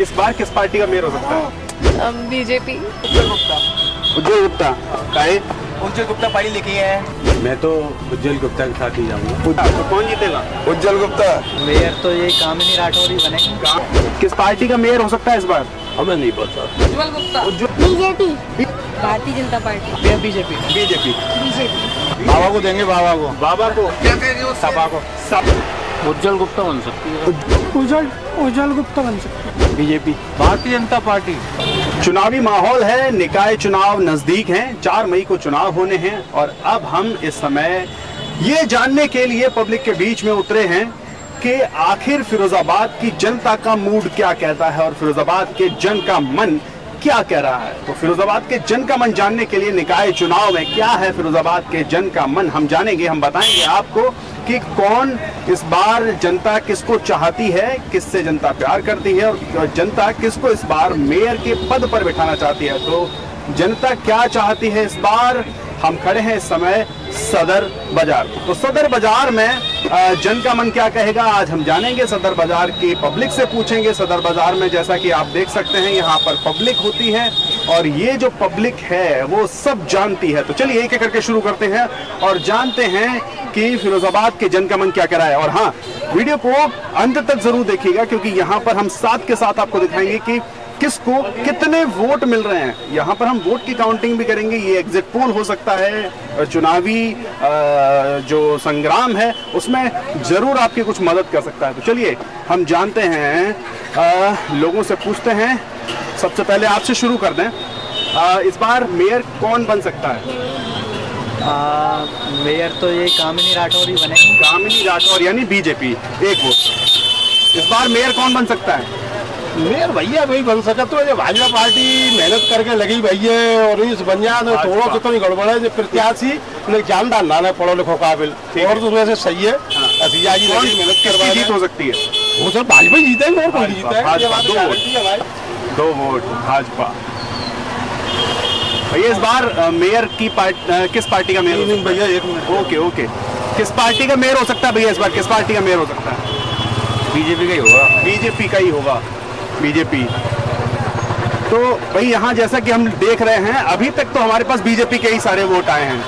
इस बार किस पार्टी का मेयर हो सकता है? बीजेपी उज्जवल गुप्ता। उज्जवल गुप्ता। काहे? उज्जवल गुप्ता पढ़ी लिखी है। मैं तो उज्जवल गुप्ता के साथ ही जाऊँगा। तो कौन जीतेगा? उज्जवल गुप्ता। मेयर तो ये कामिनी राठौर ही बनेंगे किस पार्टी का मेयर हो सकता है इस बार? हमें नहीं पता। उज्जवल Gupta. BJP Bharatiya Janata party. BJP BJP BJP बाबा को देंगे बाबा को। बाबा को। सपा को। सब उज्जवल गुप्ता बन सकती है। उज्जवल उज्जवल गुप्ता बन सकता बीजेपी। भारतीय जनता पार्टी। चुनावी माहौल है, निकाय चुनाव नज़दीक हैं, चार मई को चुनाव होने हैं और अब हम इस समय ये जानने के लिए पब्लिक के बीच में उतरे हैं कि आखिर फिरोजाबाद की जनता का मूड क्या कहता है और फिरोजाबाद के जन का मन क्या कह रहा है? तो फिरोजाबाद के जन का मन जानने के लिए निकाय चुनाव में क्या है फिरोजाबाद के जन का मन? हम जानेंगे, हम बताएँगे आपको कि कौन इस बार जनता किसको चाहती है, किससे जनता प्यार करती है और जनता किसको इस बार मेयर के पद पर बिठाना चाहती है। तो जनता क्या चाहती है इस बार? हम खड़े हैं इस समय सदर बाज़ार। तो सदर बाज़ार में जन का मन क्या कहेगा? आज हम जानेंगे, सदर बाज़ार की पब्लिक से पूछेंगे। सदर बाज़ार में जैसा कि आप देख सकते हैं, यहाँ पर पब्लिक होती है और ये जो पब्लिक है, वो सब जानती है। तो चलिए एक एक करके शुरू करते हैं और जानते हैं कि फिरोजाबाद के जन का मन क्या कह रहा है। और हाँ वीडियो को अंत तक ज़रूर देखिएगा, क्योंकि यहाँ पर हम साथ के साथ आपको दिखाएँगे कि किसको कितने वोट मिल रहे हैं? यहाँ पर हम वोट की काउंटिंग भी करेंगे ये एग्जिट पोल हो सकता है चुनावी जो संग्राम है उसमें ज़रूर आपकी कुछ मदद कर सकता है। तो चलिए हम जानते हैं लोगों से पूछते हैं। सबसे पहले आपसे शुरू कर दें। इस बार मेयर कौन बन सकता है? आ, मेयर तो ये कामिनी राठौर ही बनेंगे। कामिनी राठौर यानी बीजेपी एक वोट। इस बार मेयर कौन बन सकता है? मेयर भैया भाई बन सका तो ये भाजपा पार्टी मेहनत करके लगी भैया और इस बन जाए तो थोड़ा भाजपा। कितनी गड़बड़ है जो प्रत्याशी ने जानदार लाना है पढ़ो लिखो काबिल और तो उसमें से सही है। असिया जी कौन मेहनत करवा जीत हो। सकती है? वो सर भाजपा ही जीतेंगे और कौन जीता है? ये बात भाजपा, दो गारंटी है भाई। दो वोट भाजपा। भैया इस बार मेयर की पार्ट किस पार्टी का मेयर हो? भैया एक मिनट। Okay okay. किस पार्टी का मेयर हो सकता है भैया इस बार? किस पार्टी का मेयर हो सकता है? बीजेपी का ही होगा। बीजेपी का ही होगा। बीजेपी। तो भाई यहाँ जैसा कि हम देख रहे हैं अभी तक तो हमारे पास बीजेपी के ही सारे वोट आए हैं।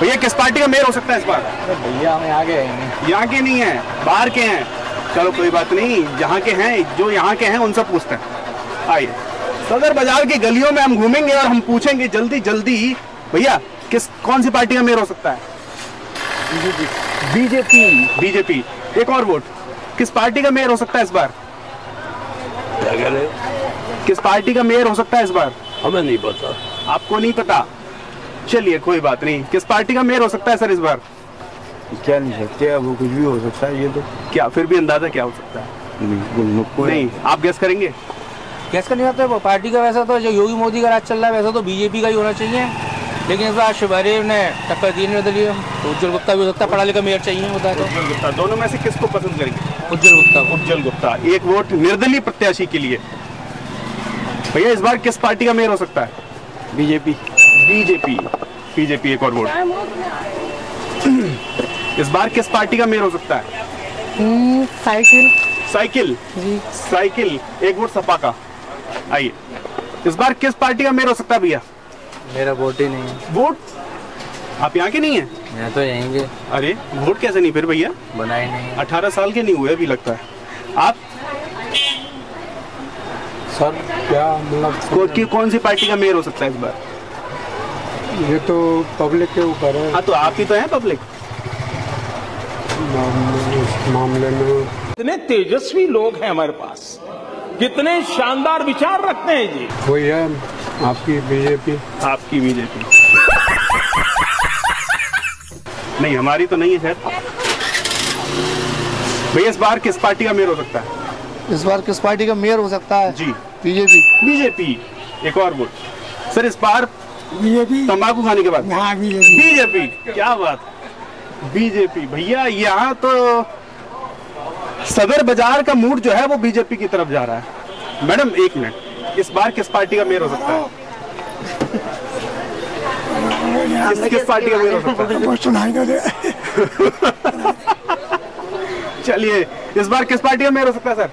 भैया किस पार्टी का मेयर हो सकता है इस बार? भैया हमें आगे आएँगे। यहाँ के नहीं है बाहर के हैं। चलो कोई बात नहीं जहाँ के हैं जो यहाँ के हैं उनसे पूछते हैं। आइए। सदर बाज़ार की गलियों में हम घूमेंगे और हम पूछेंगे जल्दी जल्दी भैया किस कौन सी पार्टी का मेयर हो सकता है? बीजेपी। बीजेपी। एक और वोट। किस पार्टी का मेयर हो सकता है इस बार? क्या किस पार्टी का मेयर हो सकता है इस बार? हमें नहीं पता। आपको नहीं पता? चलिए कोई बात नहीं। किस पार्टी का मेयर हो सकता है सर इस बार? क्या नहीं सकते वो कुछ भी हो सकता है ये तो। क्या फिर भी अंदाज़ा क्या हो सकता है? बिल्कुल नहीं आप गेस करेंगे? गैस का नहीं आता है पार्टी का वैसा तो जो योगी मोदी का राज चल रहा है वैसा तो बीजेपी का ही होना चाहिए। लेकिन इस बार शिवहरी ने टक्कर दी निर्दलीय तो उज्जवल गुप्ता भी हो सकता है पढ़ा लिखा मेयर चाहिए होता है तो। गुप्ता दोनों में से किसको पसंद करेंगे? उज्जवल गुप्ता। उज्जवल गुप्ता एक वोट निर्दलीय प्रत्याशी के लिए। भैया इस बार किस पार्टी का मेयर हो सकता है? बीजेपी। बीजेपी। बीजेपी एक और वोट। इस बार किस पार्टी का मेयर हो सकता है? साइकिल। साइकिल। साइकिल एक वोट सपा का। आइए। इस बार किस पार्टी का मेयर हो सकता है भैया? मेरा वोट ही नहीं है। वोट आप यहाँ के नहीं है? मैं तो यहीं के अरे वोट कैसे नहीं फिर भैया? बनाए नहीं। अठारह साल के नहीं हुए अभी लगता है। आप सर क्या मतलब को, कौन सी पार्टी का मेयर हो सकता है इस बार? ये तो पब्लिक के ऊपर है। हाँ तो आप ही तो हैं पब्लिक। मामले- में कितने तेजस्वी लोग हैं हमारे पास। कितने शानदार विचार रखते हैं जी वही है आपकी बीजेपी। आपकी बीजेपी। नहीं हमारी तो नहीं है शायद। भैया इस बार किस पार्टी का मेयर हो सकता है? इस बार किस पार्टी का मेयर हो सकता है? जी। बीजेपी। बीजेपी। एक और वोट। सर इस बार बीजेपी। तंबाकू खाने के बाद। हाँ बीजेपी। बीजेपी। क्या बात। बीजेपी। भैया यहाँ तो सदर बाज़ार का मूड जो है वो बीजेपी की तरफ़ जा रहा है। मैडम एक मिनट। इस बार किस पार्टी का मेयर हो सकता है? किस, किस पार्टी का मेयर हो सकता है सुनाई दे चलिए इस बार किस पार्टी का मेयर हो सकता है सर?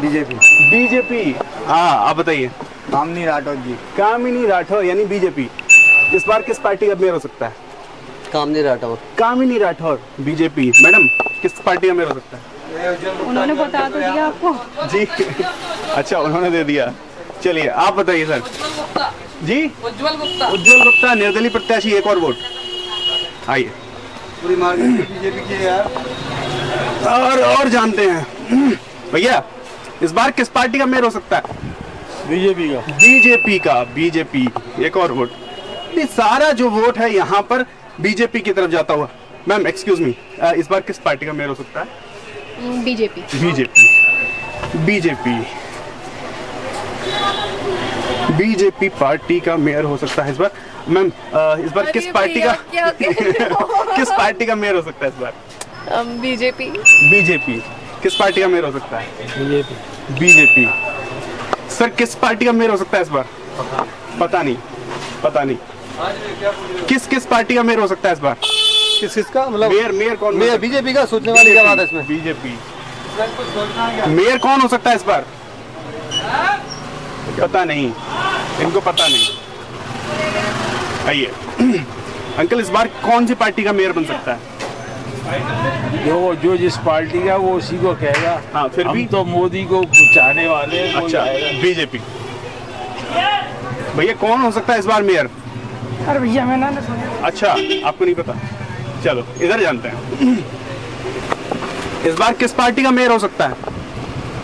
बीजेपी। बीजेपी। हाँ आप बताइए। कामनी राठौर जी। कामिनी राठौर यानी बीजेपी। इस बार किस पार्टी का मेयर हो सकता है? कामनी राठौर। कामिनी राठौर बीजेपी। मैडम किस पार्टी का मेयर हो सकता है? उन्होंने बता तो दिया आपको। जी। अच्छा उन्होंने दे दिया। चलिए आप बताइए सर। जी? उज्जवल गुप्ता। उज्जवल गुप्ता निर्दलीय प्रत्याशी एक और वोट। आइए। पूरी मार्केट बीजेपी की यार और और जानते हैं। भैया इस बार किस पार्टी का मेयर हो सकता है? बीजेपी का। बीजेपी का बीजेपी। एक और वोट। ये सारा जो वोट है यहाँ पर बीजेपी की तरफ़ जाता हुआ। मैम एक्सक्यूज मी इस बार किस पार्टी का मेयर हो सकता है? BJP. BJP. BJP. BJP party का मेयर हो सकता है इस बार। मैम इस बार किस पार्टी का? किस पार्टी का मेयर हो सकता है इस बार? बीजेपी। बीजेपी। किस पार्टी का मेयर हो सकता है? बीजेपी। बीजेपी। सर किस पार्टी का मेयर हो सकता है इस बार? पता नहीं। पता नहीं। किस किस पार्टी का मेयर हो सकता है इस बार? किस किसका? मतलब मेयर मेयर कौन मेयर बीजेपी का सोचने वाली क्या बात है इसमें? बीजेपी। मेयर कौन हो सकता है इस बार? पता नहीं। इनको पता नहीं। आइए। अंकल इस बार कौन सी पार्टी का मेयर बन सकता है? जो जो जिस पार्टी का वो उसी को कहेगा। हाँ, फिर हम भी- तो मोदी को चाहने वाले अच्छा बीजेपी। भैया कौन हो सकता है इस बार मेयर? अरे भैया मैंने ना सुना अच्छा आपको नहीं पता। चलो इधर जानते हैं। इस बार किस पार्टी का मेयर हो सकता है?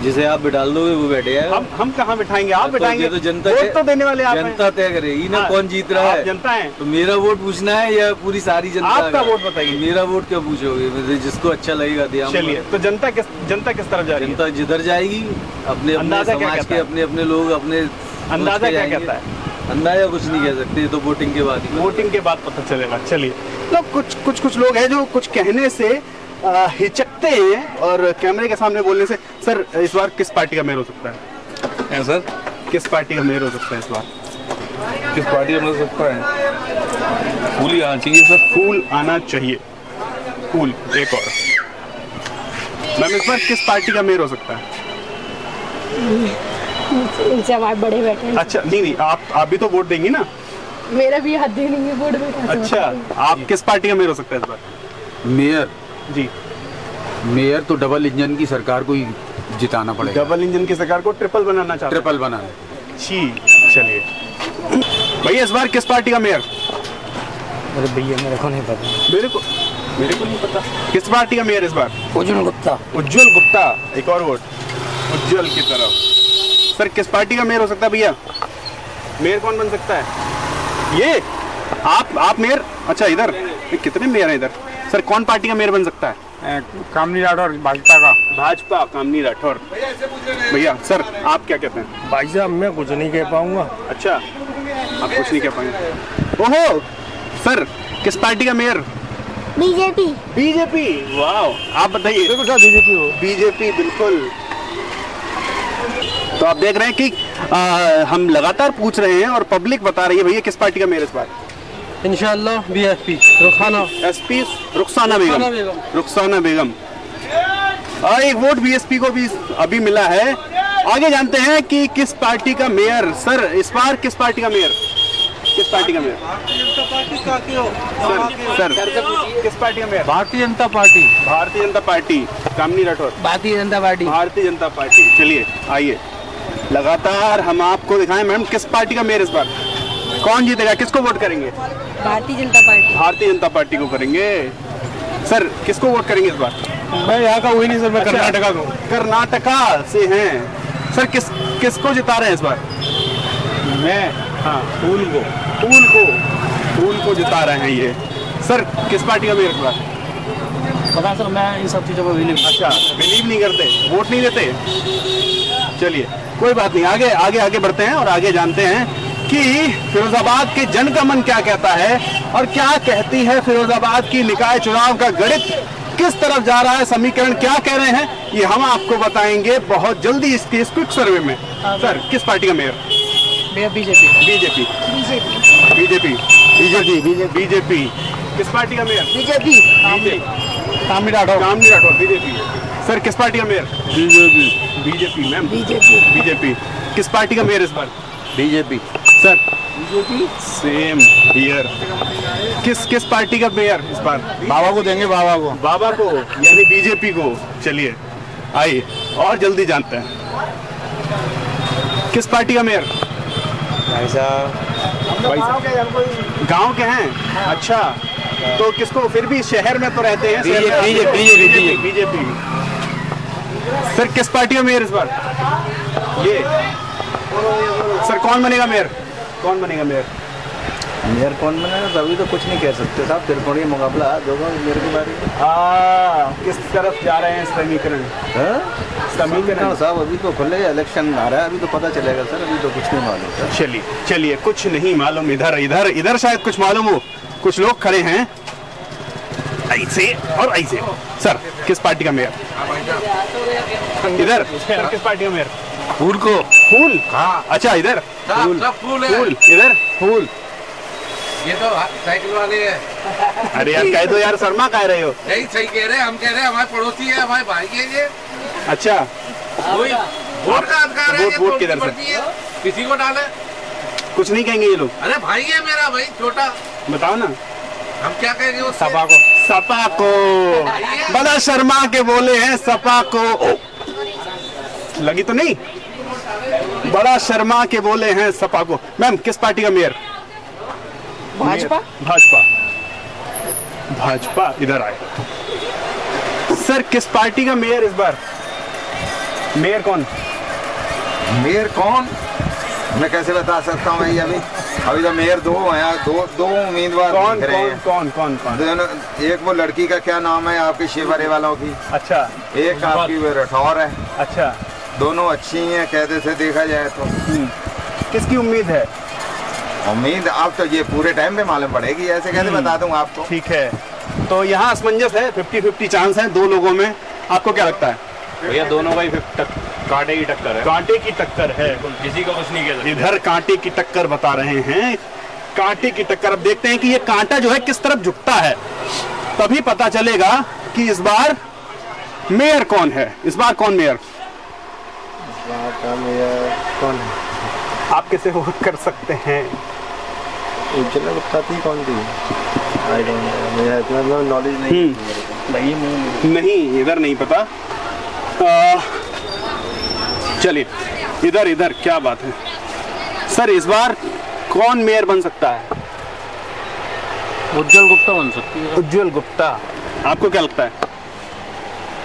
जिसे आप बिठाल दोगे वो बैठेगा हम हम कहाँ बिठाएँगे? आप तो बिठाएँगे। तो जनता वोट तो देने वाले आप जनता तय करेगी ना हाँ, कौन जीत रहा आप है। जनता है। तो मेरा वोट पूछना है या पूरी सारी जनता आपका वोट बताइए। मेरा वोट क्या पूछोगे? जिसको अच्छा लगेगा दिया चलिए तो जनता किस जनता किस तरफ़ जा रही है? जनता जिधर जाएगी अपने अपने समाज के अपने अपने लोग अपने अंदाज़ा क्या कहता है? अंदाज़ा कुछ नहीं कह सकते तो वोटिंग के बाद वोटिंग के बाद पता चलेगा। चलिए तो कुछ कुछ कुछ लोग हैं जो कुछ कहने से हिचकते हैं और कैमरे के सामने बोलने से सर इस बार किस पार्टी का मेयर हो सकता है? हैं सर। किस पार्टी का मेयर हो सकता है इस बार? किस पार्टी का मिल सकता है? फूल ही आना चाहिए सर। फूल आना चाहिए। फूल एक और। मैम इस बार किस पार्टी का मेयर हो सकता है? इनसे हमारे बड़े बैठे हैं। अच्छा नहीं नहीं आप आप भी तो वोट देंगी ना? मेरा भी हाथ दे नहीं है बोर्ड अच्छा आप किस पार्टी का मेयर हो सकता है इस बार? मेयर? जी। मेयर तो डबल इंजन की सरकार को ही जिताना पड़ेगा। डबल इंजन की सरकार को ट्रिपल बनाना चाहते ट्रिपल बनाना। जी चलिए। भैया इस बार किस पार्टी का मेयर? अरे भैया मेरे को नहीं पता। मेरे को मेरे को नहीं पता। किस पार्टी का मेयर इस बार? उज्जवल गुप्ता। उज्जवल गुप्ता एक और वोट। उज्जवल की तरफ़। सर किस पार्टी का मेयर हो सकता है भैया? मेयर कौन बन सकता है? ये आप आप मेयर? अच्छा इधर। कितने मेयर हैं इधर? सर कौन पार्टी का मेयर बन सकता है? कामनी राठौर भाजपा का। भाजपा कामनी राठौर। भैया सर आप क्या कहते हैं? भाई साहब मैं कुछ नहीं कह पाऊँगा। अच्छा आप कुछ नहीं कह पाएँगे। ओहो सर किस पार्टी का मेयर? बीजेपी। बीजेपी? वाह आप बताइए। बिल्कुल सर बीजेपी हो। बीजेपी बिल्कुल। तो आप देख रहे हैं कि आ, हम लगातार पूछ रहे हैं और पब्लिक बता रही है भैया किस पार्टी का मेयर इस बार? इंशाल्लाह बीएसपी रुखाना एसपी रुखसाना बेगम रुखसाना बेगम। रुखसाना बेगम एक वोट बीएसपी को भी अभी मिला है। आगे जानते हैं कि किस पार्टी का मेयर सर इस बार किस पार्टी का मेयर किस पार्टी का मेयर सर सर किस पार्टी का मेयर भारतीय जनता पार्टी। भारतीय जनता पार्टी कामनी राठौर। भारतीय जनता पार्टी। भारतीय जनता पार्टी। चलिए आइए। लगातार हम आपको दिखाएँ मैम किस पार्टी का मेयर इस बार? कौन जीतेगा? किसको वोट करेंगे? भारतीय जनता पार्टी। भारतीय जनता पार्टी को करेंगे। सर किसको वोट करेंगे इस बार? मैं यहाँ का हुई नहीं सर मैं अच्छा, कर्नाटका का कर्नाटका से हैं। सर किस किसको जिता रहे हैं इस बार? मैं हाँ। फूल को। फूल को। फूल को जिता रहे हैं ये। सर किस पार्टी का इस बार? पता सर मैं इन सब चीज़ों पर बिलीव अच्छा बिलीव नहीं करते। वोट नहीं देते? चलिए कोई बात नहीं। आगे आगे आगे बढ़ते हैं और आगे जानते हैं। कि फिरोजाबाद के जन का मन क्या कहता है और क्या कहती है फिरोजाबाद की निकाय चुनाव का गणित? किस तरफ़ जा रहा है? समीकरण क्या कह रहे हैं? ये हम आपको बताएँगे बहुत जल्दी इसके इस क्विक सर्वे में। सर किस पार्टी का mayor BJP. BJP. BJP. BJP. BJP BJP. किस पार्टी का mayor BJP. Kamini Rathore. Kamini Rathore BJP. Sir किस पार्टी का mayor BJP. BJP ma'am BJP. BJP. किस पार्टी का मेयर इस बार? BJP. Sir BJP same here किस किस पार्टी का मेयर इस बार? बाबा को देंगे बाबा को। बाबा को यानी बीजेपी को। चलिए आइए और जल्दी जानते हैं। किस पार्टी का मेयर भाई साहब। गाँव के हैं? अच्छा तो किसको फिर भी शहर में तो रहते हैं बीजेपी, बीजेपी, बीजेपी सर किस पार्टी का मेयर इस बार? ये। सर कौन बनेगा मेयर कौन बनेगा मेयर? मेयर कौन बनेगा? तभी तो कुछ नहीं कह सकते। साहब त्रिकोणीय मुकाबला दोगा मेयर की बारी आ, किस तरफ़ जा रहे हैं समीकरण? समीकरण। समीकरण साहब अभी तो खुले इलेक्शन आ रहा है अभी तो पता चलेगा सर अभी तो कुछ नहीं मालूम। चलिए चलिए कुछ नहीं मालूम इधर इधर इधर शायद कुछ मालूम हो। कुछ लोग खड़े हैं। ऐसे और ऐसे। सर किस पार्टी का मेयर? इधर। सर किस पार्टी का मेयर? फूल को। फूल? हाँ। अच्छा इधर। फूल। फूल फूल इधर। फूल। ये तो साइकिल वाले है। अरे यार कह दो यार शर्मा कह रहे हो। यही सही कह रहे हम कह रहे हैं हमारे पड़ोसी है हमारे भाई है ये। अच्छा। कोई वोट का अधिकार है वोट- तो किधर से? किसी को डाले। कुछ नहीं कहेंगे ये लोग। अरे भाई है मेरा भाई छोटा। बताओ ना। हम क्या कहेंगे उससे? सपा को। सपा को बड़ा शर्मा के बोले हैं सपा को। लगी तो नहीं। बड़ा शर्मा के बोले हैं सपा को। मैम किस पार्टी का मेयर? भाजपा? भाजपा। भाजपा इधर आए। सर किस पार्टी का मेयर इस बार? मेयर कौन? मेयर कौन? मैं कैसे बता सकता हूँ भाई अभी अभी तो मेयर दो हैं दो दो उम्मीदवार कौन कौन कौन कौन कौन? दोनों एक वो लड़की का क्या नाम है आपके शिवरे वालों की? अच्छा। एक आपकी वो रठौर है। अच्छा। दोनों अच्छी हैं कहते से देखा जाए तो। किसकी उम्मीद है? उम्मीद आप तो ये पूरे टाइम पे मालूम पड़ेगी ऐसे कैसे बता दूँगा आपको? ठीक है। तो यहाँ असमंजस है फिफ्टी फिफ्टी चांस है दो लोगों में। आपको क्या लगता है? भैया दोनों का ही कांटे की टक्कर है। कांटे की टक्कर है। किसी को कुछ नहीं कह सकते। इधर कांटे की टक्कर बता रहे हैं। कांटे की टक्कर अब देखते हैं कि ये कांटा जो है किस तरफ़ झुकता है। तभी पता चलेगा कि इस बार मेयर कौन है? इस बार कौन मेयर? कौन है? आप कैसे वोट कर सकते हैं? उज्ज्वला गुप्ता थी कौन थी आई डोंट नो मुझे इतना नॉलेज नहीं हम्म, नहीं इधर नहीं पता। चलिए इधर इधर क्या बात है। सर इस बार कौन मेयर बन सकता है? उज्जवल गुप्ता बन सकती है। उज्जवल गुप्ता। आपको क्या लगता है?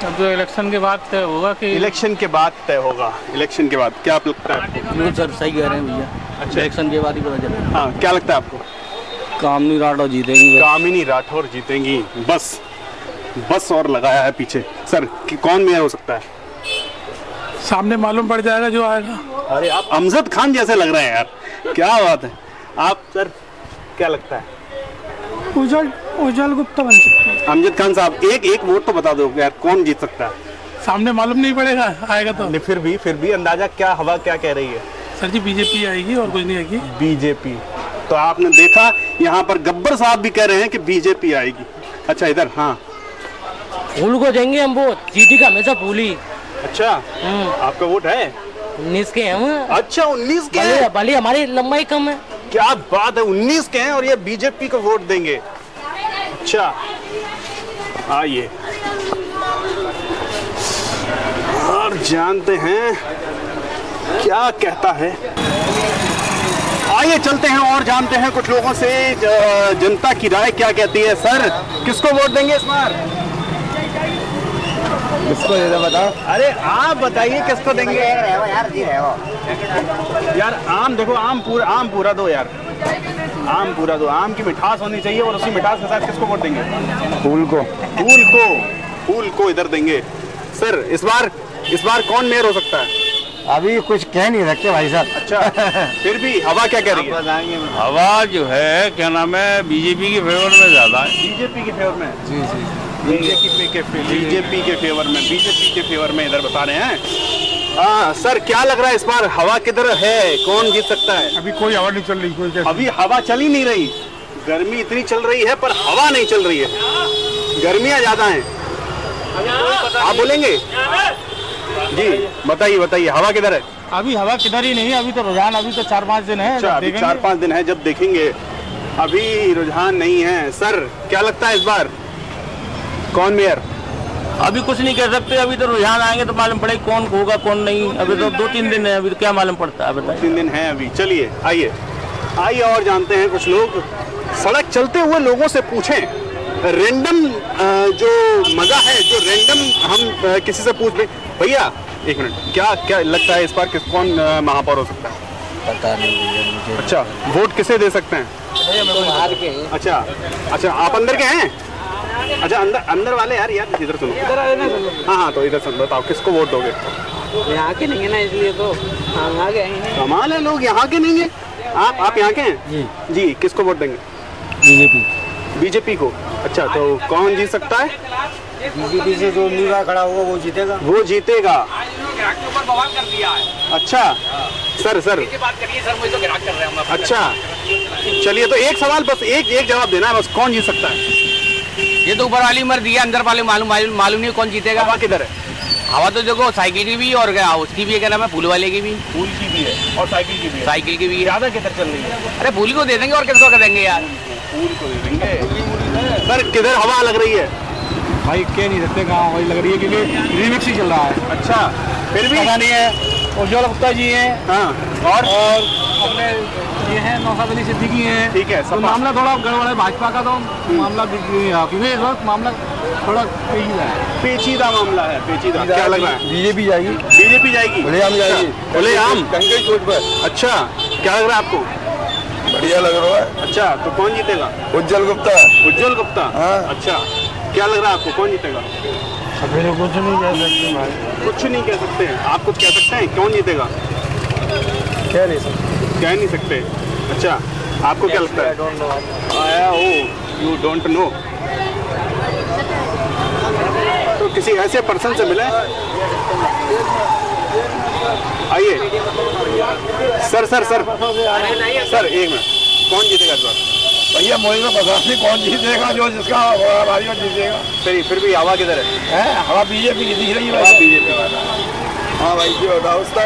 अब जो इलेक्शन के बाद तय होगा कि इलेक्शन के बाद तय होगा। इलेक्शन के बाद क्या आप लगता है सर सही कह रहे हैं भैया। अच्छा। इलेक्शन के बाद ही पता चलेगा। हाँ क्या लगता है आपको? कामनी राठौर जीतेंगे कामिनी राठौर जीतेंगी। बस। बस और लगाया है पीछे। सर कि कौन मेयर हो सकता है? सामने मालूम पड़ जाएगा जो आएगा। अरे आप अमजद खान जैसे लग रहे हैं यार। क्या बात है। आप सर क्या लगता है? उज्जवल उज्जवल गुप्ता बन सकते हैं। अमजद खान साहब एक एक वोट तो बता दो यार कौन जीत सकता है? सामने मालूम नहीं पड़ेगा आएगा तो। नहीं, फिर भी फिर भी अंदाज़ा क्या हवा क्या कह रही है? सर जी बीजेपी आएगी और कुछ नहीं आएगी। बीजेपी। तो आपने देखा यहाँ पर गब्बर साहब भी कह रहे हैं कि बीजेपी आएगी। अच्छा इधर हाँ। फूल को देंगे हम वोट जीती का हमेशा फूल ही। अच्छा आपका वोट है? उन्नीस के हैं हम। अच्छा उन्नीस के भले हमारी लंबाई कम है। क्या बात है? उन्नीस के हैं और ये बीजेपी को वोट देंगे। अच्छा। आइए। और जानते हैं क्या कहता है। आइए, चलते हैं और जानते हैं कुछ लोगों से जनता की राय क्या कहती है। सर, किसको वोट देंगे इस बार? किसको ये बताओ। अरे आप बताइए किसको देंगे? यार जी यार आम देखो आम पूरा आम पूरा दो यार। आम पूरा दो। आम की मिठास होनी चाहिए और उसी मिठास के साथ किसको वोट देंगे? फूल को। फूल को। फूल को इधर देंगे। सर इस बार इस बार कौन मेयर हो सकता है? अभी कुछ कह नहीं सकते भाई साहब। अच्छा फिर भी हवा क्या कह रही है? हवा जो है क्या नाम है बीजेपी के फेवर में ज़्यादा है। बीजेपी के फेवर में? जी जी। बीजेपी के बीजेपी के फेवर में। बीजेपी के फेवर में इधर बता रहे हैं। हाँ सर क्या लग रहा है इस बार हवा किधर है? कौन जीत सकता है? अभी कोई हवा नहीं चल रही कोई अभी हवा चल ही नहीं रही। गर्मी इतनी चल रही है पर हवा नहीं चल रही है। गर्मियाँ ज़्यादा है। आप बोलेंगे? जी बताइए बताइए हवा किधर है? अभी हवा किधर ही नहीं अभी तो रुझान अभी तो चार पाँच दिन है अच्छा अभी चार पाँच दिन है जब देखेंगे। अभी रुझान नहीं है। सर क्या लगता है इस बार? कौन मेयर? अभी कुछ नहीं कह सकते अभी तो रुझान आएँगे तो मालूम पड़ेगा कौन होगा कौन नहीं। अभी तो दो तीन दिन है अभी तो क्या मालूम पड़ता है बताइए। तीन दिन है अभी। चलिए आइए। आइए और जानते हैं कुछ लोग। सड़क चलते हुए लोगों से पूछें। रेंडम जो मज़ा है जो रेंडम हम किसी से पूछ ले। भैया एक मिनट क्या क्या लगता है इस बार किस कौन महापौर हो सकता है? पता नहीं मुझे अच्छा वोट किसे दे सकते हैं। अच्छा अच्छा आप अंदर के हैं? अच्छा अंदर अंदर वाले यार यार इधर सुनो। इधर आ जाना हाँ हाँ तो इधर सुन बताओ किसको वोट दोगे? यहाँ के नहीं है ना इसलिए तो हाँ यहाँ के हैं कमाल है लोग यहाँ के नहीं है। आप आप यहाँ के हैं? जी। जी किसको वोट देंगे? बीजेपी। बीजेपी को। अच्छा तो कौन जीत सकता है? बीजेपी से जो उम्मीदवार खड़ा होगा वो जीतेगा। वो जीतेगा। अच्छा। Sir sir. अच्छा। चलिए तो एक सवाल बस एक एक जवाब देना है बस कौन जीत सकता है? ये तो ऊपर वाली मर दिया अंदर वाले मालूम मालूम नहीं कौन जीतेगा। हवा किधर है? हवा तो देखो साइकिल की भी और क्या उसकी भी है क्या नाम है फूल वाले की भी। फूल की भी है और साइकिल की भी है। साइकिल की भी है। ज़्यादा किधर चल रही है? अरे फूल को दे देंगे और किसको कर देंगे यार? फूल को दे देंगे। सर किधर हवा लग रही है? भाई कह नहीं सकते कहाँ वही लग रही है क्योंकि रिमिक्स ही चल रहा है। अच्छा फिर भी पता नहीं है उज्ज्वल गुप्ता जी हैं। हाँ। और और अपने ये हैं नौसाद अली सिद्दीकी हैं। ठीक है, तो मामला थोड़ा गड़बड़ है भाजपा का तो मामला क्योंकि इस वक्त मामला थोड़ा पेचीदा है। पेचीदा मामला है पेचीदा। क्या लग रहा है? बीजेपी जाएगी। बीजेपी जाएगी। आम जाएगी खुलेआम कंगे चोट पर। अच्छा क्या लग रहा है आपको? बढ़िया लग रहा है। अच्छा तो कौन जीतेगा? उज्जवल गुप्ता। उज्जवल गुप्ता? हाँ। अच्छा क्या लग रहा है आपको? कौन जीतेगा? अभी तो कुछ नहीं कह सकते भाई। कुछ नहीं कह सकते। आप कुछ कह सकते हैं कौन जीतेगा? कह नहीं सकते। कह नहीं सकते। अच्छा आपको क्या लगता है? आया ओ यू डोंट नो तो किसी ऐसे पर्सन से मिले? आइए। Sir sir sir. सर एक मिनट। कौन जीतेगा इस बार? भैया पता नहीं कौन जीतेगा जो जिसका भारी जीतेगा। फिर फिर भी हवा किधर है? है? हवा बीजेपी की दिख रही है बीजेपी हाँ भाई जी बताओ उसका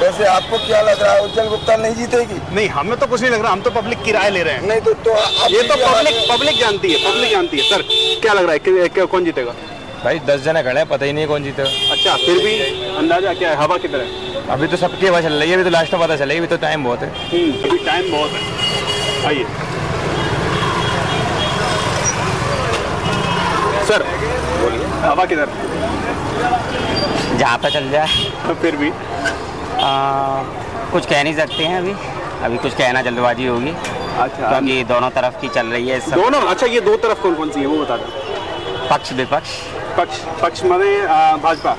वैसे आपको क्या लग रहा है उज्जवल गुप्ता नहीं जीतेगी? नहीं हमें तो कुछ नहीं लग रहा हम तो पब्लिक की राय ले रहे हैं। नहीं तो, तो ये तो पब्लिक पब्लिक जानती है पब्लिक जानती है। सर क्या लग रहा है कि, कि, कौन जीतेगा? भाई दस जने खड़े हैं पता ही नहीं कौन जीतेगा अच्छा फिर भी अंदाज़ा क्या है हवा किधर है? अभी तो सबकी हवा चल रही है अभी तो लास्ट में पता चलेगी अभी तो टाइम बहुत है। हम्म, अभी टाइम बहुत है। आइए। सर बोलिए हवा किधर? जहाँ पे चल जाए। फिर भी। आ, कुछ कह नहीं सकते हैं अभी। अभी कुछ कहना जल्दबाजी होगी। अच्छा। क्योंकि दोनों तरफ़ की चल रही है सब। दोनों? अच्छा ये दो तरफ़ कौन कौन सी है वो बता दें। पक्ष विपक्ष। पक्ष पक्ष माने भाजपा?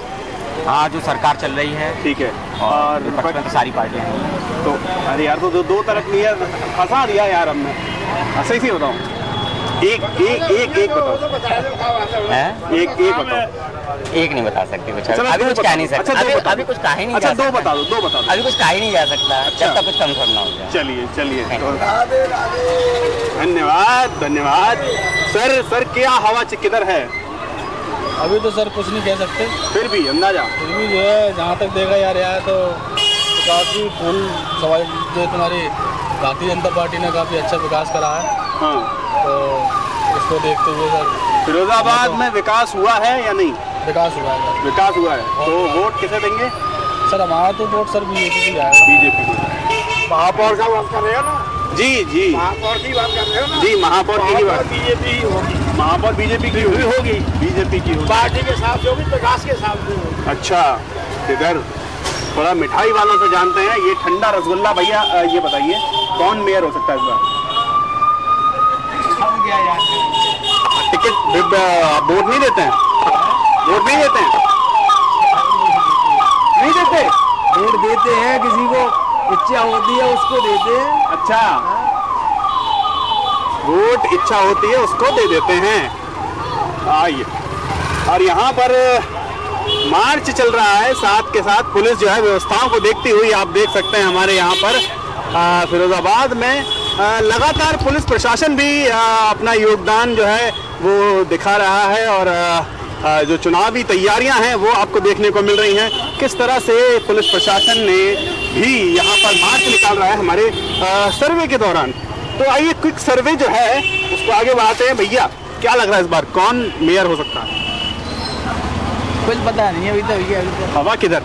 हाँ जो सरकार चल रही है। ठीक है। और विपक्ष में तो सारी पार्टियाँ हैं। तो अरे यार तो दो, दो तरफ़ लिया फंसा दिया यार हमने। हाँ, सही से बताओ। एक एक एक एक बताओ। हैं? एक एक बताओ। एक नहीं बता सकते कुछ। अभी कुछ कह नहीं सकते। अच्छा, अभी अभी कुछ कहा ही नहीं अच्छा जा दो बता दो दो बता दो अभी कुछ कहा ही नहीं जा सकता। अच्छा। जब तक कुछ कंफर्म ना हो जाए। चलिए चलिए। धन्यवाद धन्यवाद। सर सर क्या हवा किधर है? अभी तो सर कुछ नहीं कह सकते। फिर भी अंदाज़ा? फिर भी जो है जहाँ तक देखा जा रहा है तो काफ़ी फुल सवाल जो तुम्हारी भारतीय जनता पार्टी ने काफ़ी अच्छा विकास करा है। हाँ। तो इसको देखते हुए सर फिरोजाबाद में विकास हुआ है या नहीं? विकास हुआ है विकास हुआ है। तो वोट किसे देंगे? सर हमारा तो वोट सर बीजेपी को जाएगा बीजेपी को। महापौर का बात कर रहे हो ना? जी जी। महापौर की बात कर रहे हो ना? जी महापौर की बात। बीजेपी होगी। महापौर बीजेपी की होगी। होगी। बीजेपी की होगी। पार्टी के साथ जो भी विकास के साथ जो अच्छा इधर थोड़ा मिठाई वालों से जानते हैं। ये ठंडा रसगुल्ला भैया ये बताइए कौन मेयर हो सकता है इस बार? टिकट ब- ब- वोट नहीं देते हैं? वोट नहीं देते हैं? नहीं देते? वोट देते हैं किसी को इच्छा होती है उसको देते हैं अच्छा। वोट इच्छा होती है उसको दे देते हैं। आइए। और यहाँ पर मार्च चल रहा है साथ के साथ पुलिस जो है व्यवस्थाओं को देखती हुई आप देख सकते हैं हमारे यहाँ पर। फिरोजाबाद में लगातार पुलिस प्रशासन भी अपना योगदान जो है वो दिखा रहा है और जो चुनावी तैयारियाँ हैं वो आपको देखने को मिल रही हैं। किस तरह से पुलिस प्रशासन ने भी यहाँ पर मार्च निकाल रहा है हमारे सर्वे के दौरान? तो आइए क्विक सर्वे जो है उसको आगे बढ़ाते हैं। भैया क्या लग रहा है इस बार? कौन मेयर हो सकता है? कुछ पता नहीं अभी तो तो। हवा किधर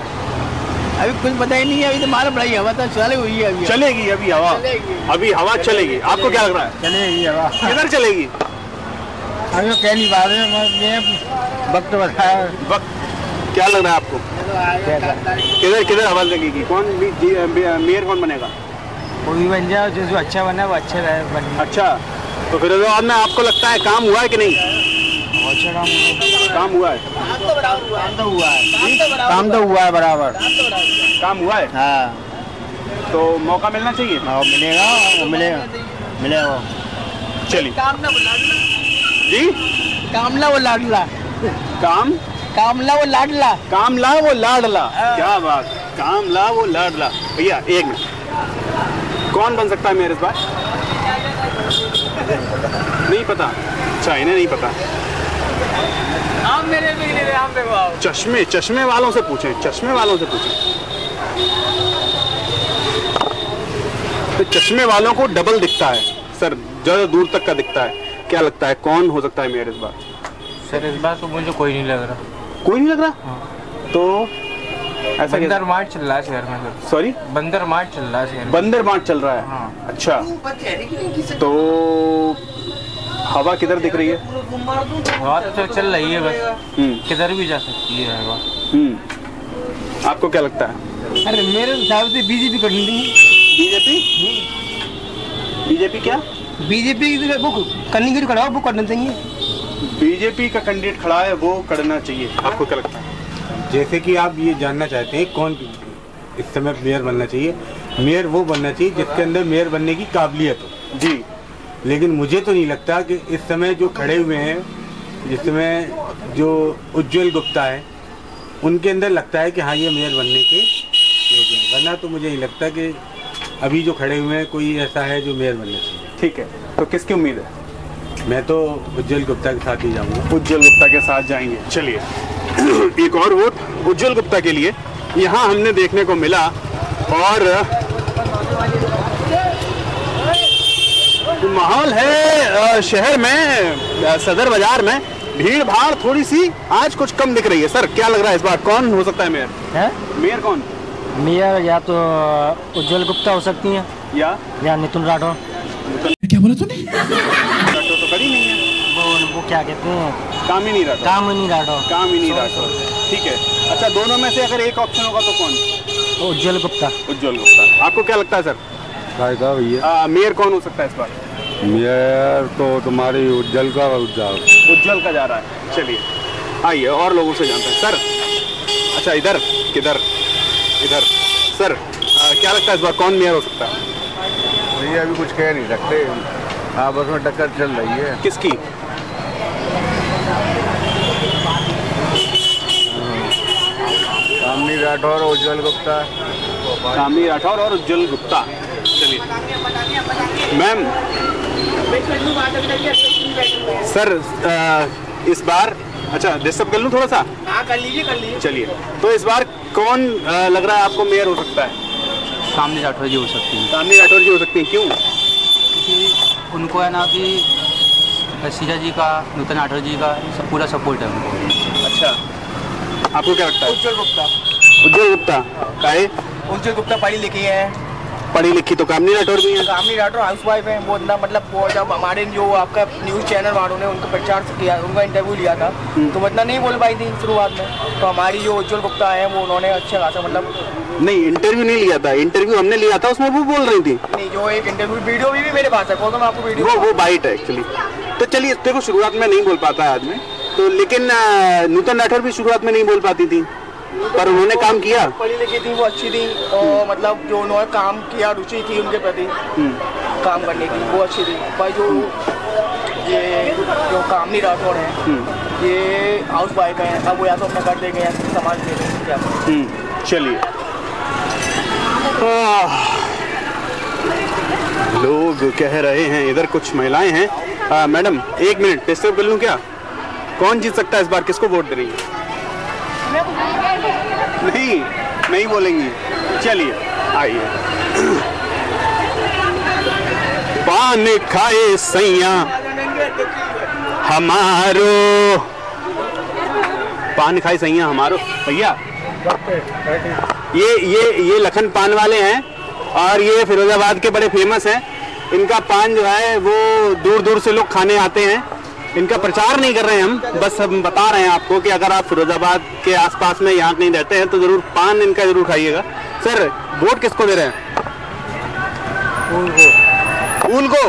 अभी कुछ पता ही नहीं है अभी तो मालूम पड़ा हवा तो चालू हुई है अभी। चलेगी अभी हवा। चलेगी। अभी हवा चलेगी। आपको क्या लग रहा है? चलेगी हवा। किधर चलेगी? अभी तो कह नहीं पा रहे वक्त बताया। वक्त क्या लग रहा है आपको? किधर किधर हवा लगेगी? कौन मेयर कौन बनेगा? कोई बन जाए जो अच्छा बना वो अच्छा रहे अच्छा तो फिर में आपको लगता है काम हुआ है कि नहीं? अच्छा काम काम हुआ है। काम तो हुआ है काम तो हुआ है बराबर। काम हुआ है? हाँ। तो मौका मिलना चाहिए? हाँ मिलेगा वो मिलेगा। मिलेगा। चलिए। जी? कामला वो लाडला काम? कामला वो लाडला काम ला वो लाडला क्या बात। काम ला वो लाडला भैया एक मिनट। कौन बन सकता है मेरे इस बार? नहीं पता। अच्छा इन्हें नहीं पता। आप मेरे भी नहीं आप देखो आओ। चश्मे चश्मे वालों से पूछें चश्मे वालों से पूछें। तो चश्मे वालों को डबल दिखता है। सर ज़्यादा दूर तक का दिखता है। क्या लगता है कौन हो सकता है मेयर इस बार? सर इस बार तो मुझे कोई नहीं लग रहा। कोई नहीं लग रहा? हाँ। तो ऐसा बंदर मार्च चल रहा है शहर में सर। सॉरी बंदर मार्च चल रहा है शहर बंदर बांट चल रहा है? हाँ। अच्छा। तो हवा किधर दिख रही है? हवा तो चल रही है बस। हम्म। किधर भी जा सकती है हवा। हम्म। आपको क्या लगता है? अरे मेरे हिसाब से बीजेपी करनी बीजेपी? बीजेपी क्या? बीजेपी वो करनी की कराओ वो करना चाहिए बीजेपी का कैंडिडेट खड़ा है वो करना चाहिए। आपको क्या लगता है? जैसे कि आप ये जानना चाहते हैं कौन इस समय मेयर बनना चाहिए। मेयर वो बनना चाहिए जिसके अंदर मेयर बनने की काबिलियत हो। जी। लेकिन मुझे तो नहीं लगता कि इस समय जो खड़े हुए हैं जिसमें जो उज्जवल गुप्ता है उनके अंदर लगता है कि हाँ ये मेयर बनने के योग्य हैं। वरना तो मुझे नहीं लगता कि अभी जो खड़े हुए हैं कोई ऐसा है जो मेयर बनने चाहिए ठीक है तो किसकी उम्मीद है? मैं तो उज्जवल गुप्ता के साथ ही जाऊँगा। उज्जवल गुप्ता के साथ जाएँगे। चलिए एक और वोट उज्जवल गुप्ता के लिए। यहाँ हमने देखने को मिला और माहौल है शहर में सदर बाज़ार में भीड़ भाड़ थोड़ी सी आज कुछ कम दिख रही है। सर क्या लग रहा है इस बार कौन हो सकता है मेयर? है? मेयर कौन? मेयर या तो उज्जवल गुप्ता हो सकती है। या? या नितिन राठौर। क्या बोला तूने? तो खड़ी नहीं है। वो वो क्या कहते हैं? काम ही नहीं राठौर। काम ही नहीं राठौर। काम ही नहीं राठौर ठीक है। अच्छा दोनों में से अगर एक ऑप्शन होगा तो कौन? उज्जवल गुप्ता। उज्जवल गुप्ता। आपको क्या लगता है सर? फ़ायदा भैया। मेयर कौन हो सकता है इस बार? मेयर तो तुम्हारी उज्जवल का उज्जवल। उज्जवल का जा रहा है। चलिए आइए और लोगों से जानते हैं। सर अच्छा इधर किधर इधर। सर अ, क्या लगता है इस बार कौन मेयर हो सकता है? भैया अभी कुछ कह नहीं सकते। आपस में टक्कर चल रही है। किसकी? कामनी राठौर और उज्जवल गुप्ता। कामनी राठौर और उज्जवल गुप्ता। चलिए। मैम सर इस बार अच्छा डिस्टर्ब कर लूँ थोड़ा सा? हाँ कर लीजिए कर लीजिए। चलिए तो इस बार कौन अ, लग रहा है आपको मेयर हो सकता है? सामने राठौर जी हो सकती हैं। कामनी राठौर जी हो सकती हैं क्यों? क्योंकि उनको है ना कि सीजा जी का नूतन राठौर जी का सब पूरा सपोर्ट है उनको। अच्छा आपको क्या लगता है? उज्जवल गुप्ता। उज्जवल गुप्ता? काहे? उज्जवल गुप्ता पढ़ी लिखी है। पढ़ी लिखी तो कामनी राठौर भी हैं। कामनी राठौर हाउस वाइफ है वो इतना मतलब जब हमारे जो आपका न्यूज़ चैनल वालों ने उनका प्रचार किया उनका इंटरव्यू लिया था तो मतलब नहीं बोल पाई थी शुरुआत में। तो हमारी जो उज्जवल गुप्ता है वो उन्होंने अच्छा खासा मतलब नहीं इंटरव्यू नहीं लिया था। इंटरव्यू हमने लिया था उसमें वो बोल रही थी। नहीं जो एक इंटरव्यू वीडियो भी, भी मेरे पास है बोल मैं आपको वीडियो वो वो बाइट है एक्चुअली तो चलिए देखो शुरुआत में नहीं बोल पाता है आदमी। तो लेकिन नूतन राठौर भी शुरुआत में नहीं बोल पाती थी। पर उन्होंने काम किया? पढ़ी लिखी थी वो अच्छी थी और मतलब जो उन्होंने काम किया रुचि थी उनके प्रति काम करने की वो अच्छी थी। पर जो ये जो कामनी राठौर है ये हाउस वाइफ है अब वो या तो अपना कर देंगे या समाज दे देंगे क्या? हम्म, चलिए। लोग कह रहे हैं इधर कुछ महिलाएँ हैं। मैडम एक मिनट डिस्टर्ब कर लूँ क्या? कौन जीत सकता है इस बार? किसको वोट दे रही है नहीं नहीं बोलेंगी। चलिए, आइए। पान खाए सैया, हमारो। पान खाए सैया, हमारो। भैया, ये ये ये लखन पान वाले हैं और ये फिरोजाबाद के बड़े फ़ेमस हैं। इनका पान जो है, वो दूर दूर से लोग खाने आते हैं। इनका प्रचार नहीं कर रहे हैं हम बस हम बता रहे हैं आपको कि अगर आप फिरोजाबाद के आसपास में यहाँ नहीं रहते हैं तो ज़रूर पान इनका ज़रूर खाइएगा। सर वोट किसको दे रहे हैं? फूल को।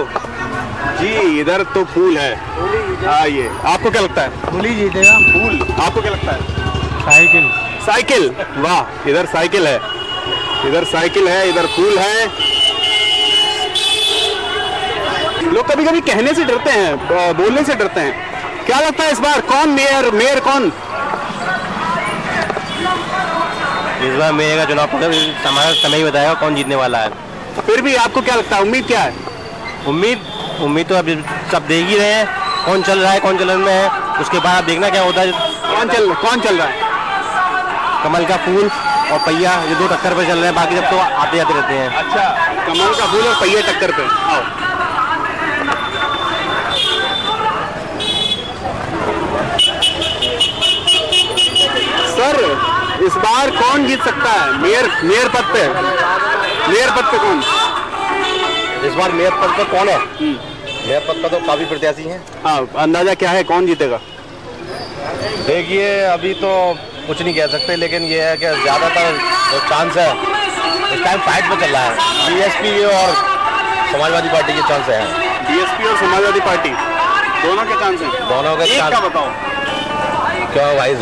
जी इधर तो फूल है। आइए आपको क्या लगता है? फूल ही जीतेगा फूल। आपको क्या लगता है? साइकिल। साइकिल? वाह इधर साइकिल है। इधर साइकिल है इधर फूल है। लोग कभी कभी कहने से डरते हैं बोलने से डरते हैं। क्या लगता है इस बार कौन मेयर मेयर कौन? इस बार मेरे का चुनाव हमारा समय ही बताएगा कौन जीतने वाला है। फिर भी आपको क्या लगता है उम्मीद क्या है? उम्मीद उम्मीद तो अभी सब देख ही रहे हैं कौन चल रहा है कौन चलन में है उसके बाद आप देखना क्या होता है। कौन चल कौन चल रहा है? कमल का फूल और पहिया ये दो टक्कर पे चल रहे हैं बाकी सब तो आते जाते रहते हैं। अच्छा कमल का फूल और पहिया टक्कर पे। आओ सर इस बार कौन जीत सकता है? मेयर मेयर पद पे। मेयर पद पे कौन? इस बार मेयर पद पर कौन है? मेयर पद पर तो काफ़ी प्रत्याशी हैं। हाँ अंदाज़ा क्या है कौन जीतेगा? देखिए अभी तो कुछ नहीं कह सकते लेकिन ये है कि ज़्यादातर जो चांस है इस टाइम फाइट में चल रहा है। बीएसपी और समाजवादी पार्टी के चांस हैं। बीएसपी और समाजवादी पार्टी दोनों के चांस हैं। दोनों के चांस बताओ। क्या भाई?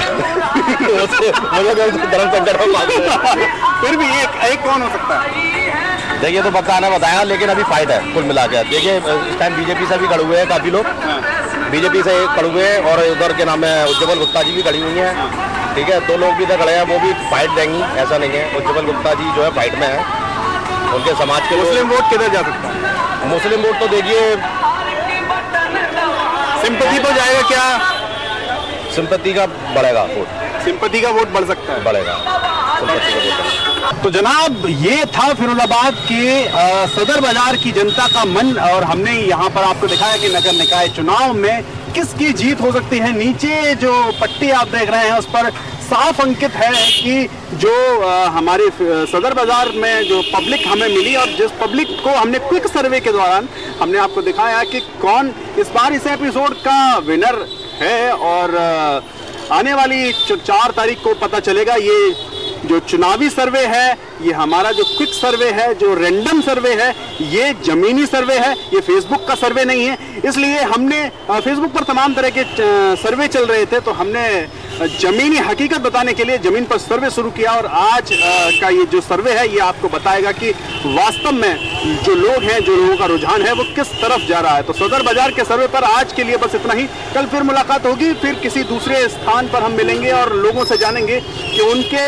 धर्म संकट फिर भी एक एक कौन हो सकता है? देखिए तो बताना बताया लेकिन अभी फाइट है कुल मिला के। देखिए इस टाइम बीजेपी से भी खड़े हुए हैं काफ़ी लोग। बीजेपी से खड़े हुए हैं और उधर के नाम है उज्जवल गुप्ता जी भी खड़ी हुई हैं। ठीक है दो लोग भी इधर खड़े हैं वो भी फाइट देंगी ऐसा नहीं है। उज्जवल गुप्ता जी जो है फाइट में है। उनके समाज के मुस्लिम वोट किधर जा सकता है? मुस्लिम वोट तो देखिए सिंपति तो जाएगा क्या? सिंपत्ति का बढ़ेगा वोट। सिंपति का वोट बढ़ सकता है। बढ़ेगा। सिंपत्ति का वोट। बढ़ेगा तो जनाब ये था फिरोजाबाद के अ, सदर बाज़ार की जनता का मन और हमने यहाँ पर आपको दिखाया कि नगर निकाय चुनाव में किसकी जीत हो सकती है। नीचे जो पट्टी आप देख रहे हैं उस पर साफ़ अंकित है कि जो अ, हमारे सदर बाज़ार में जो पब्लिक हमें मिली और जिस पब्लिक को हमने क्विक सर्वे के दौरान हमने आपको दिखाया कि कौन इस बार इस एपिसोड का विनर है और आने वाली चार तारीख को पता चलेगा ये जो चुनावी सर्वे है ये हमारा जो क्विक सर्वे है, जो रैंडम सर्वे है, ये जमीनी सर्वे है, ये फेसबुक का सर्वे नहीं है। इसलिए हमने फेसबुक पर तमाम तरह के सर्वे चल रहे थे तो हमने जमीनी हकीकत बताने के लिए ज़मीन पर सर्वे शुरू किया और आज का ये जो सर्वे है, ये आपको बताएगा कि वास्तव में जो लोग हैं, जो लोगों का रुझान है, वो किस तरफ़ जा रहा है। तो सदर बाज़ार के सर्वे पर आज के लिए बस इतना ही। कल फिर मुलाकात होगी, फिर किसी दूसरे स्थान पर हम मिलेंगे और लोगों से जानेंगे कि उनके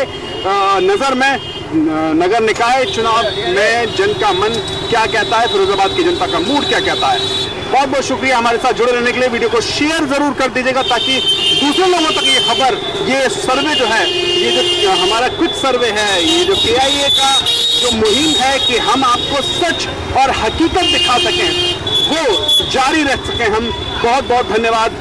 नज़र में नगर निकाय चुनाव में जन का मन क्या कहता है? फिरोजाबाद की जनता का मूड क्या कहता है? बहुत बहुत शुक्रिया हमारे साथ जुड़े रहने के लिए। वीडियो को शेयर ज़रूर कर दीजिएगा ताकि दूसरे लोगों तक ये खबर, ये सर्वे जो है, ये जो हमारा क्विक सर्वे है, ये जो के का जो मुहिम है कि हम आपको सच और हकीकत दिखा सकें, वो जारी रख सकें हम। बहुत बहुत धन्यवाद।